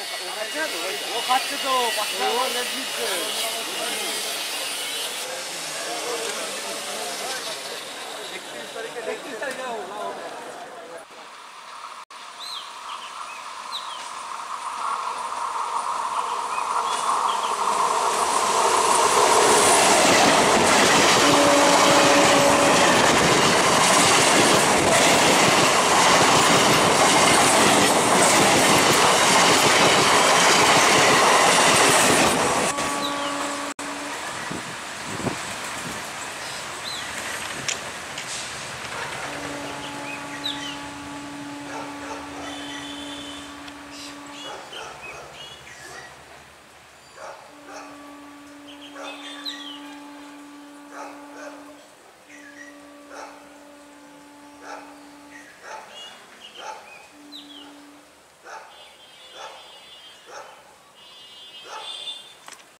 我还真多，我看这个，我。